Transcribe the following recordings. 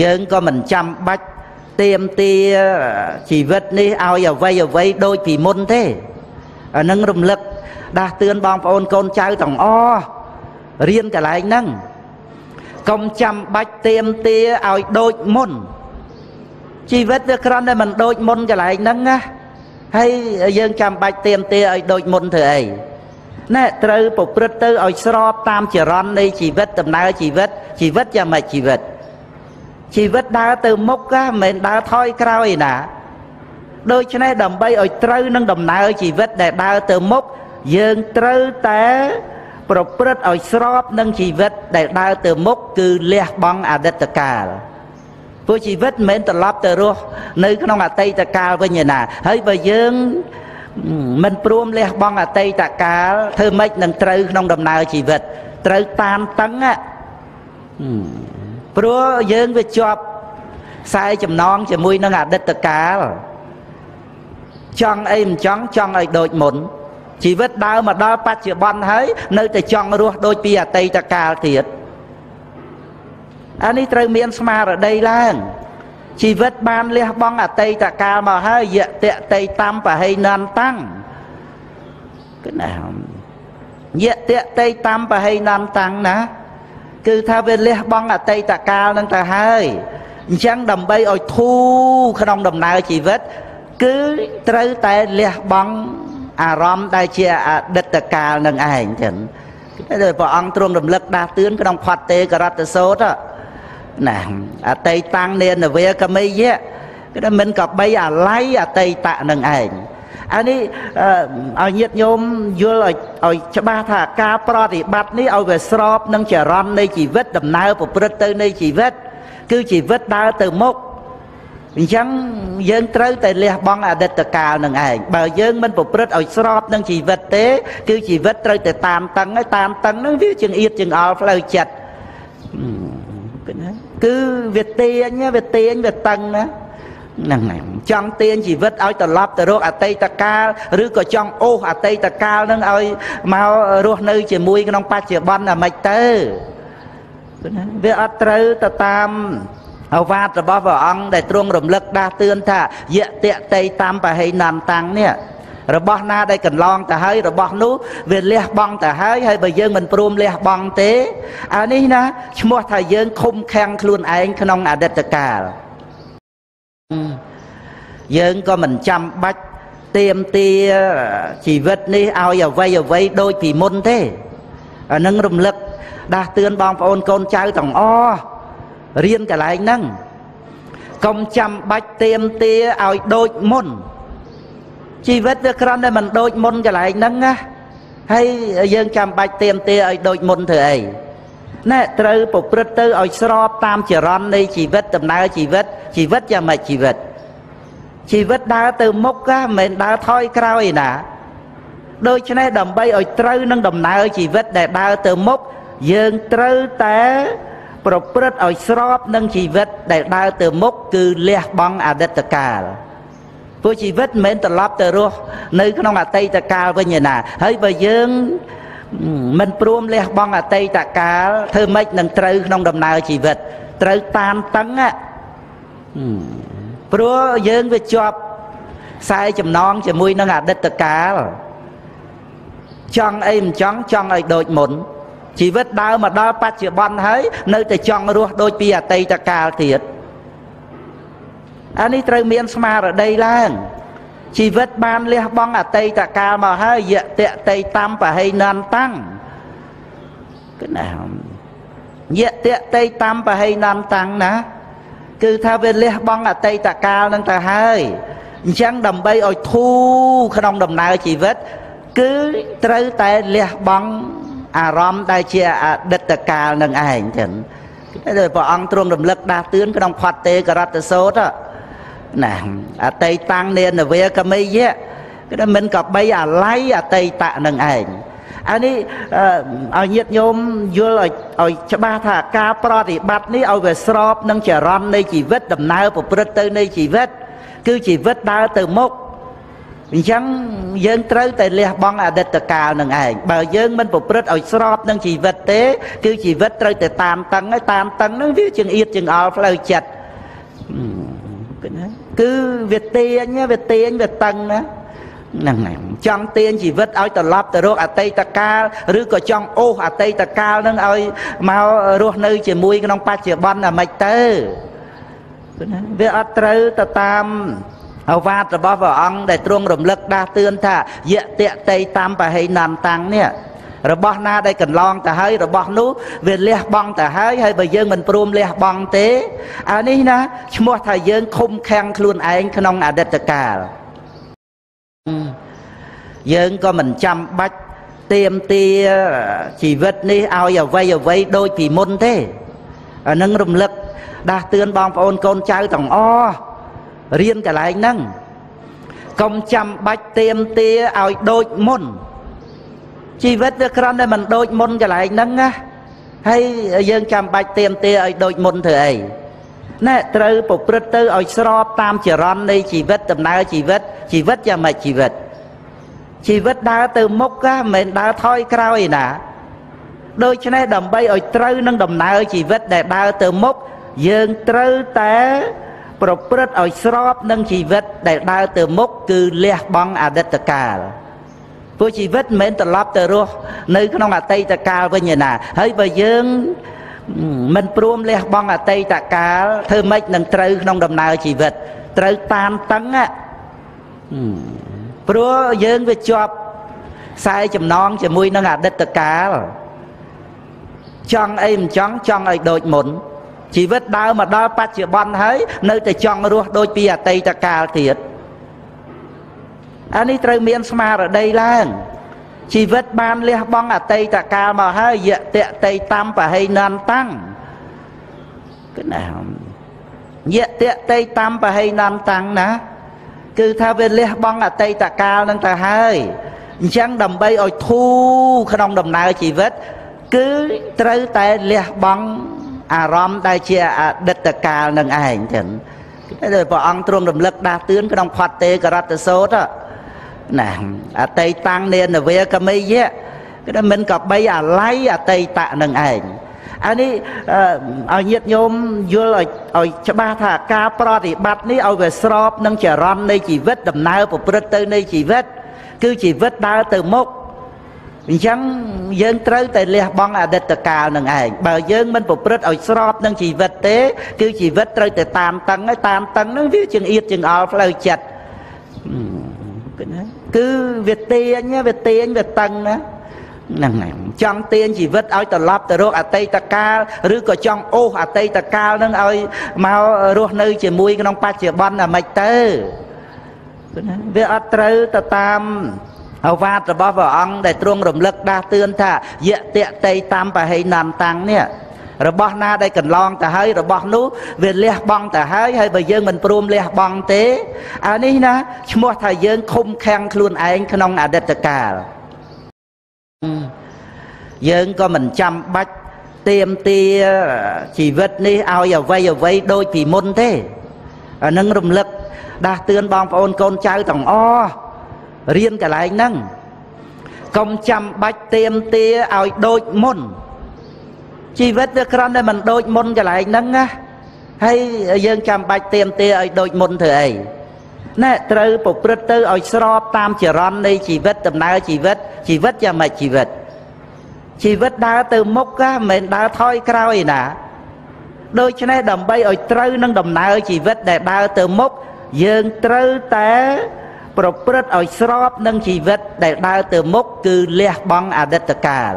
យើងក៏មិនចាំបាច់ទៀមទាជីវិតនេះឲ្យអ្វីអ្វីដូចពីមុនទេអានឹងរំលឹកដាស់តឿនបងប្អូនកូនចៅទាំងអស់រៀនកន្លែងហ្នឹងកុំចាំបាច់ទៀមទាឲ្យដូចមុនជីវិតវាគ្រាន់តែមិនដូចមុនកន្លែងហ្នឹងណាហើយយើងចាំបាច់ទៀមទាឲ្យដូចមុនធ្វើអីណែត្រូវប្រព្រឹត្តទៅឲ្យស្របតាមចរន្តនៃជីវិតដំណើរជីវិតជីវិតយ៉ាងម៉េចជីវិត ជីវិតដើរទៅមុខមិនមែនដើរថយក្រោយណាដូច្នេះដើម្បីឲ្យត្រូវនឹងដំណើរជីវិតដែលដើរទៅមុខយើងត្រូវតែប្រព្រឹត្តឲ្យស្របនឹងជីវិតដែលដើរទៅមុខគឺលះបង់អតីតកាលព្រោះជីវិតមិនមែនត្រឡប់ទៅរស់នៅក្នុងអតីតកាលវិញទេណាហើយបើយើងមិនព្រមលះបង់អតីតកាលធ្វើម៉េចនឹងត្រូវក្នុងដំណើរជីវិតត្រូវតាមតឹង ព្រោះយើងវាជាប់ខ្សែចំណងជាមួយនឹងអតីតកាលចង់អីមិនចង់ចង់ឲ្យដូចមុនជីវិតដើរមកដល់បច្ចុប្បន្នហើយនៅតែចង់រស់ដូចពីអតីតកាលទៀតអានេះត្រូវមានស្មារតីឡើងជីវិតបានលះបង់អតីតកាលមកហើយយតតេតំបហេនន្តាំងគឺណាយតតេតំបហេនន្តាំងណា គឺថាវាលះបង់អតីតកាលនឹងទៅហើយអញ្ចឹងដើម្បីឲ្យធូរក្នុងដំណើរជីវិត គឺត្រូវតែលះបង់អារម្មណ៍ដែលជាអតីតកាលនឹងឯងចឹងតែព្រះអង្គទ្រង់រំលឹកដាស់តឿនក្នុងផាត់ទេករតសោតណាអតីតាំងនេនវេកមីយៈគឺថាមិនកបីអាល័យអតីតនឹងឯង អានេះឲ្យញាតញោមយល់ឲ្យឲ្យច្បាស់ថាការប្រតិបត្តិនេះឲ្យវាស្របនឹងចរន្តនៃជីវិតដំណើរប្រព្រឹត្តទៅនៃជីវិត គឺជីវិតដើរទៅមុខអញ្ចឹងយើងត្រូវតែលះបង់អតីតកាលនឹងឯងបើយើងមិនប្រព្រឹត្តឲ្យស្របនឹងជីវិតទេ គឺជីវិតត្រូវតែតាមតឹងហើយតាមតឹងនឹងវាជាងអៀតជាងអល់ផ្លូវចិត្តគឺវាទាញវាទាញវាតឹងណា ហ្នឹងហើយចង់ទាញជីវិតឲ្យត្រឡប់ទៅរកអតីតកាលឬក៏ចង់អូសអតីតកាលនឹងឲ្យមករស់នៅជាមួយក្នុងបច្ចុប្បន្នអាម៉េចទៅវាអត់ត្រូវទៅតាមអវាទរបស់ព្រះអង្គដែលទ្រង់រំលឹកដាស់តឿនថាយៈតេតេតាមបហេណន្តាំងនេះរបស់ណាដែលកន្លងទៅហើយរបស់នោះវាលះបង់ទៅហើយហើយបើយើងមិនព្រមលះបង់ទេអានេះណាឈ្មោះថាយើងឃុំខាំងខ្លួនឯងក្នុងអតីតកាល យើងក៏មិនចាំបាច់ទៀមទាជីវិតនេះឲ្យអ្វីអ្វីដូចពីមុនទេអានឹងរំលឹកដាស់តឿនបងប្អូនកូនចៅទាំងអស់រៀនកន្លែងហ្នឹងកុំចាំបាច់ទៀមទាឲ្យដូចមុនជីវិតវាគ្រាន់តែមិនដូចមុនកន្លែងហ្នឹងណាហើយយើងចាំបាច់ទៀមទាឲ្យដូចមុនធ្វើអី ណែត្រូវប្រព្រឹត្តទៅឲ្យស្របតាមចរន្តនៃជីវិតដំណើរជីវិតជីវិតយ៉ាងម៉េចជីវិតជីវិតដើរទៅមុខណាមិនមែនដើរថយក្រោយណាដូច្នេះដើម្បីឲ្យត្រូវនឹងដំណើរជីវិតដែលដើរទៅមុខយើងត្រូវតែប្រព្រឹត្តឲ្យស្របនឹងជីវិតដែលដើរទៅមុខគឺលះបង់អតីតកាលព្រោះជីវិតមិនមែនត្រឡប់ទៅរស់នៅក្នុងអតីតកាលវិញទេណាហើយបើយើង មិនព្រមលះបង់អតីតកាលធ្វើម៉េចនឹងត្រូវក្នុងដំណើរជីវិត ត្រូវតាមតឹងព្រោះយើងវាជាប់ខ្សែចំណងជាមួយនឹងអតីតកាលចង់អីមិនចង់ចង់ឲ្យដូចមុនជីវិតដើរមកដល់បច្ចុប្បន្នហើយនៅតែចង់រស់ដូចពីអតីតកាលទៀតអានេះត្រូវមានស្មារតីឡើង ជីវិតបានលះបង់អតីតកាលមកហើយយតតេតំបហេនន្តាំងគឺណាយតតេតំបហេនន្តាំងណាគឺថាវាលះបង់អតីតកាលនឹងទៅហើយអញ្ចឹងដើម្បីឲ្យធូរក្នុងដំណើរជីវិត គឺត្រូវតែលះបង់អារម្មណ៍ដែលជាអតីតកាលនឹងឯងចឹងតែព្រះអង្គទ្រង់រំលឹកដាស់តឿនក្នុងផាត់ទេករតសោត ណាអតីតាំងនេនវេកមីយៈគឺថាមិនកបីអាល័យអតីតនឹងឯងអានេះឲ្យញាតញោមយល់ឲ្យឲ្យច្បាស់ថាការប្រតិបត្តិនេះឲ្យវាស្របនឹងចរន្តនៃជីវិតដំណើរប្រព្រឹត្តទៅនៃជីវិត គឺជីវិតដើរទៅមុខអញ្ចឹងយើងត្រូវតែលះបង់អតីតកាលនឹងឯងបើយើងមិនប្រព្រឹត្តឲ្យស្របនឹងជីវិតទេ គឺជីវិតត្រូវតែតាមតឹងហើយតាមតឹងហ្នឹងវាជាងអៀតជាងអល់ផ្លូវចិត្ត គឺវាទាញវាទាញវាតឹងណាហ្នឹងហើយចង់ទាញជីវិតឲ្យត្រឡប់ទៅរកអតីតកាលឬក៏ចង់អូសអតីតកាលនឹងឲ្យមករស់នៅជាមួយក្នុងបច្ចុប្បន្នអាម៉េចទៅវាអត់ត្រូវទៅតាមអវាទរបស់ព្រះអង្គដែលទ្រង់រំលឹកដាស់តឿនថាយៈតេតេតាមបហេណន្តាំងនេះ របស់ណាដែលកន្លងទៅហើយរបស់នោះវាលះបង់ទៅហើយហើយបើយើងមិនព្រមលះបង់ទេអានេះណាឈ្មោះថាយើងខុំខាំងខ្លួនឯងក្នុងអតីតកាលយើងក៏មិនចាំបាច់ទៀមទាជីវិតនេះឲ្យអ្វីអ្វីដូចពីមុនទេអានឹងរំលឹកដាស់តឿនបងប្អូនកូនចៅទាំងអស់រៀនកន្លែងហ្នឹងកុំចាំបាច់ទៀមទាឲ្យដូចមុន ជីវិតវាគ្រាន់តែមិនដូចមុនកន្លែងហ្នឹងណាហើយយើងចាំបាច់ទៀមទាឲ្យដូចមុនធ្វើអីណែត្រូវប្រព្រឹត្តទៅឲ្យស្របតាមចរន្តនៃជីវិតដំណើរជីវិតជីវិតយ៉ាងម៉េចជីវិតជីវិតដើរទៅមុខណាមិនមែនដើរថយក្រោយណាដូច្នេះដើម្បីឲ្យត្រូវនឹងដំណើរជីវិតដែលដើរទៅមុខយើងត្រូវតែប្រព្រឹត្តឲ្យស្របនឹងជីវិតដែលដើរទៅមុខគឺលះបង់អតីតកាល ព្រោះជីវិតមិនមែនត្រឡប់ទៅរស់នៅក្នុងអតីតកាលវិញទេណាហើយបើយើងមិនព្រមលះបង់អតីតកាលធ្វើម៉េចនឹងត្រូវក្នុងដំណើរជីវិត ត្រូវតាមតឹងព្រោះយើងវាជាប់ខ្សែចំណងជាមួយនឹងអតីតកាលចង់អីមិនចង់ចង់ឲ្យដូចមុនជីវិតដើរមកដល់បច្ចុប្បន្នហើយនៅតែចង់រស់ដូចពីអតីតកាលទៀតអា នេះត្រូវមានស្មារតីឡើងជីវិតបានលះបង់អតីតកាលមកហើយយតៈតេតំបហេណន្តាំងគឺណាយតៈតេតំបហេណន្តាំងណា គឺថាវាលះបង់អតីតកាលនឹងទៅហើយអញ្ចឹងដើម្បីឲ្យធូរក្នុងដំណើរជីវិត គឺត្រូវតែលះបង់អារម្មណ៍ដែលជាអតីតកាលនឹងឯងចឹងដែលព្រះអង្គទ្រង់រំលឹកដាស់តឿនក្នុងផតទេករតសោត ណាអតីតាំងនេនវេកមីយៈគឺមិនក៏បីអាល័យអតីតនឹងឯងអានេះឲ្យញាតញោមយល់ឲ្យឲ្យច្បាស់ថាការប្រតិបត្តិនេះឲ្យវាស្របនឹងចរន្តនៃជីវិតដំណើរប្រព្រឹត្តទៅនៃជីវិត គឺជីវិតដើរទៅមុខអញ្ចឹងយើងត្រូវតែលះបង់អតីតកាលនឹងឯងបើយើងមិនប្រព្រឹត្តឲ្យស្របនឹងជីវិតទេ គឺជីវិតត្រូវតែតាមតឹងហើយតាមតឹងហ្នឹងវាជាងអៀតជាងអល់ផ្លូវចិត្ត គឺវាទាញវាទាញវាតឹងណាហ្នឹងហើយចង់ទាញជីវិតឲ្យត្រឡប់ទៅរកអតីតកាលឬក៏ចង់អូសអតីតកាលនឹងឲ្យមករស់នៅ ជាមួយក្នុងបច្ចុប្បន្នអាម៉េចទៅវាអត់ត្រូវទៅតាមអវាទរបស់ព្រះអង្គដែលទ្រង់រំលឹកដាស់តឿនថាយៈតេតេតាមបហេណាំតាំងនេះ របស់ណាដែលកន្លងទៅហើយរបស់នោះវាលះបង់ទៅហើយហើយបើយើងមិនព្រមលះបង់ទេអានេះណាឈ្មោះថាយើងខុំខាំងខ្លួនឯងក្នុងអតីតកាលយើងក៏មិនចាំបាច់ទៀមទាជីវិតនេះឲ្យអ្វីអ្វីដូចពីមុនទេអានឹងរំលឹកដាស់តឿនបងប្អូនកូនចៅទាំងអស់រៀនកន្លែងហ្នឹងកុំចាំបាច់ទៀមទាឲ្យដូចមុន ជីវិតវាគ្រាន់តែមិនដូចមុនកន្លែងហ្នឹងណាហើយយើងចាំបាច់ទៀមទាឲ្យដូចមុនធ្វើអីណែត្រូវប្រព្រឹត្តទៅឲ្យស្របតាមចរន្តនៃជីវិតដំណើរជីវិតជីវិតយ៉ាងម៉េចជីវិតជីវិតដើរទៅមុខណាមិនមែនដើរថយក្រោយណាដូច្នេះដើម្បីឲ្យត្រូវនឹងដំណើរជីវិតដែលដើរទៅមុខយើងត្រូវតែប្រព្រឹត្តឲ្យស្របនឹងជីវិតដែលដើរទៅមុខគឺលះបង់អតីតកាល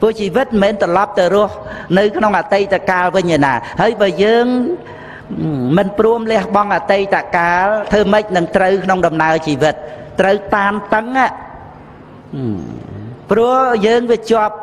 ព្រោះជីវិតមិនមែនត្រឡប់ទៅរស់នៅក្នុងអតីតកាលវិញទេណាហើយបើយើងមិនព្រមលះបង់អតីតកាលធ្វើម៉េចនឹងត្រូវក្នុងដំណើរជីវិតត្រូវតាមតឹងព្រោះយើងវាជាប់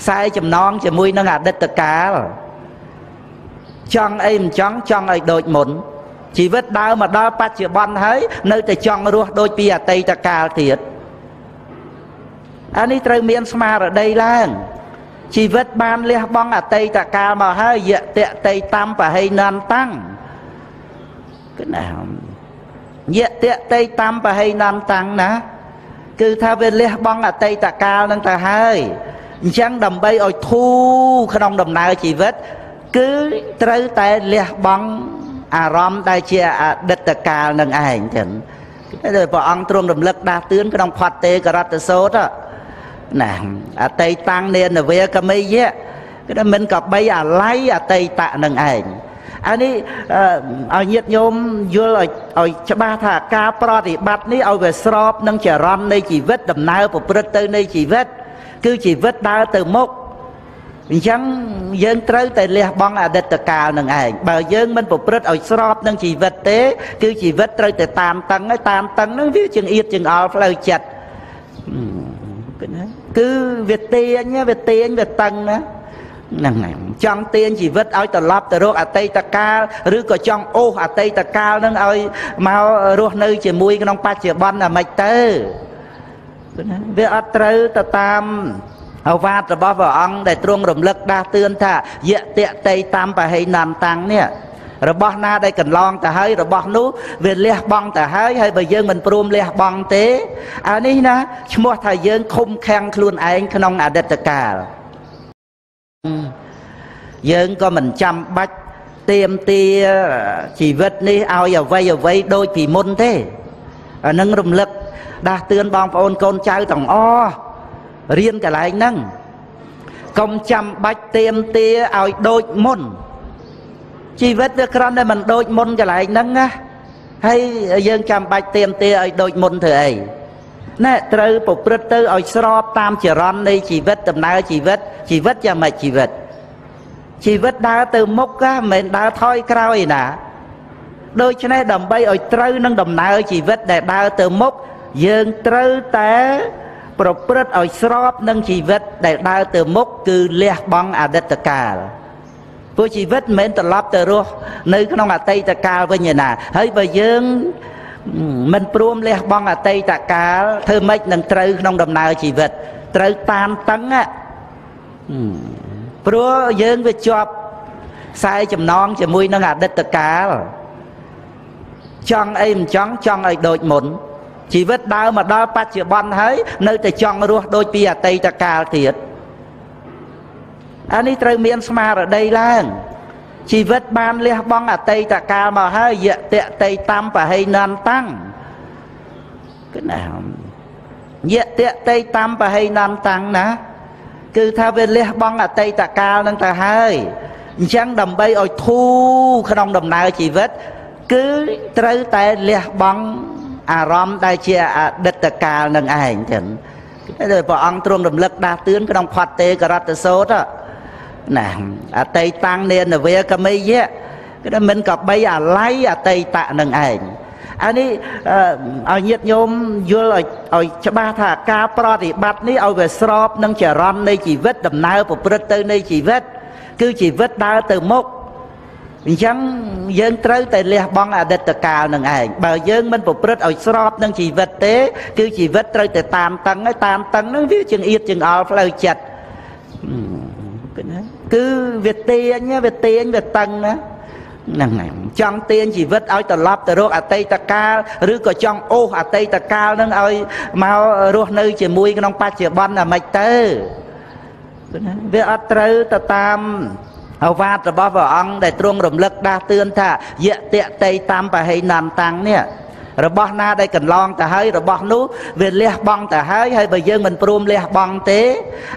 ខ្សែចំណងជាមួយនឹងអតីតកាលចង់អីមិនចង់ចង់ឲ្យដូចមុនជីវិតដើរមកដល់បច្ចុប្បន្នហើយនៅតែចង់រស់ដូចពីអតីតកាលទៀត អានេះត្រូវមានស្មារតីឡើងជីវិតបានលះបង់អតីតកាលមកហើយយៈតេតេតំបហេណន្តាំងគឺណាយៈតេតេតាមបហេណន្តាំងណា គឺថាវាលះបង់អតីតកាលនឹងទៅហើយអញ្ចឹងដើម្បីឲ្យធូរក្នុងដំណើរជីវិត គឺត្រូវតែលះបង់អារម្មណ៍ដែលជាអតីតកាលនឹងឯងចឹងតែព្រះអង្គទ្រង់រំលឹកដាស់តឿនក្នុងផាត់ទេករតសោត ណាអតីតាំងនេនវេកមីយៈគឺថាមិនកបីអាល័យអតីតនឹងឯងអានេះឲ្យញាតញោមយល់ឲ្យឲ្យច្បាស់ថាការប្រតិបត្តិនេះឲ្យវាស្របនឹងចរន្តនៃជីវិតដំណើរប្រព្រឹត្តទៅនៃជីវិត គឺជីវិតដើរទៅមុខអញ្ចឹងយើងត្រូវតែលះបង់អតីតកាលនឹងឯងបើយើងមិនប្រព្រឹត្តឲ្យស្របនឹងជីវិតទេ គឺជីវិតត្រូវតែតាមតឹងហើយតាមតឹងនឹងវាចង្អៀតចង្អល់ផ្លូវចិត្តគឺ វាទាញវាទាញវាតឹងណាហ្នឹងហើយចង់ទាញជីវិតឲ្យត្រឡប់ទៅរកអតីតកាលឬក៏ចង់អូសអតីតកាលនឹងឲ្យមករស់នៅជាមួយក្នុងបច្ចុប្បន្នអាម៉េចទៅវាអត់ត្រូវទៅតាមអវាទរបស់ព្រះអង្គដែលទ្រង់រំលឹកដាស់តឿនថាយៈតេតេតាមបហេណន្តាំងនេះ របស់ណាដែលកន្លងទៅហើយរបស់នោះវាលះបង់ទៅហើយហើយបើយើងមិនព្រមលះបង់ទេអានេះណាឈ្មោះថាយើងខុំខាំងខ្លួនឯងក្នុងអតីតកាលយើងក៏មិនចាំបាច់ទៀមទាជីវិតនេះឲ្យអ្វីអ្វីដូចពីមុនទេអានឹងរំលឹកដាស់តឿនបងប្អូនកូនចៅទាំងអស់រៀនកន្លែងហ្នឹងកុំចាំបាច់ទៀមទាឲ្យដូចមុន ជីវិតវាគ្រាន់តែមិនដូចមុនកន្លែងហ្នឹងណាហើយយើងចាំបាច់ទៀមទាឲ្យដូចមុនធ្វើអីណែត្រូវប្រព្រឹត្តទៅឲ្យស្របតាមចរន្តនៃជីវិតដំណើរជីវិតជីវិតយ៉ាងម៉េចជីវិតជីវិតដើរទៅមុខណាមិនមែនដើរថយក្រោយណាដូច្នេះដើម្បីឲ្យត្រូវនឹងដំណើរជីវិតដែលដើរទៅមុខយើងត្រូវតែប្រព្រឹត្តឲ្យស្របនឹងជីវិតដែលដើរទៅមុខគឺលះបង់អតីតកាល ព្រោះជីវិតមិនមែនត្រឡប់ទៅរស់នៅក្នុងអតីតកាលវិញទេណាហើយបើយើងមិនព្រមលះបង់អតីតកាលធ្វើម៉េចនឹងត្រូវក្នុងដំណើរជីវិត ត្រូវតាមតឹងព្រោះយើងវាជាប់ខ្សែចំណងជាមួយនឹងអតីតកាលចង់អីមិនចង់ចង់ឲ្យដូចមុនជីវិតដើរមកដល់បច្ចុប្បន្នហើយនៅតែចង់រស់ដូចពីអតីតកាលទៀត អានេះត្រូវមានស្មារតីឡើងជីវិតបានលះបង់អតីតកាលមកហើយយៈតេតេតាមបហេណន្តាំងគឺណាយៈតេតេតាមបហេណន្តាំងណា គឺថាវាលះបង់អតីតកាលនឹងទៅហើយអញ្ចឹងដើម្បីឲ្យធូរក្នុងដំណើរជីវិត គឺត្រូវតែលះបង់អារម្មណ៍ដែលជាអតីតកាលនឹងឯងចឹងតែព្រះអង្គទ្រង់រំលឹកដាស់តឿនក្នុងផាត់ទេករតសោត ណាអតីតាំងនេនវេកមីយៈគឺថាមិនកបីអាល័យអតីតនឹងឯងអានេះឲ្យញាតញោមយល់ឲ្យឲ្យច្បាស់ថាការប្រតិបត្តិនេះឲ្យវាស្របនឹងចរន្តនៃជីវិតដំណើរប្រព្រឹត្តទៅនៃជីវិត គឺជីវិតដើរទៅមុខអញ្ចឹងយើងត្រូវតែលះបង់អតីតកាលនឹងឯងបើយើងមិនប្រព្រឹត្តឲ្យស្របនឹងជីវិតទេ គឺជីវិតត្រូវតែតាមតឹងហើយតាមតឹងនឹងវាចង្អៀតចង្អល់ផ្លូវចិត្តគឺ វាទាញវាទាញវាតឹងណាហ្នឹងហើយចង់ទាញជីវិតឲ្យត្រឡប់ទៅរកអតីតកាលឬក៏ចង់អូសអតីតកាលនឹងឲ្យមករស់នៅជាមួយក្នុងបច្ចុប្បន្នអាម៉េចទៅវាអត់ត្រូវទៅតាមអវាទរបស់ព្រះអង្គដែលទ្រង់រំលឹកដាស់តឿនថាយៈតេតេតាមបហេណន្តាំងនេះ របស់ណាដែលកន្លងទៅហើយរបស់នោះវាលះបង់ទៅហើយហើយបើយើងមិនព្រមលះបង់ទេ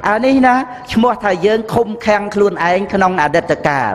អានេះណាឈ្មោះថាយើងខុំខាំងខ្លួនឯងក្នុងអតីតកាល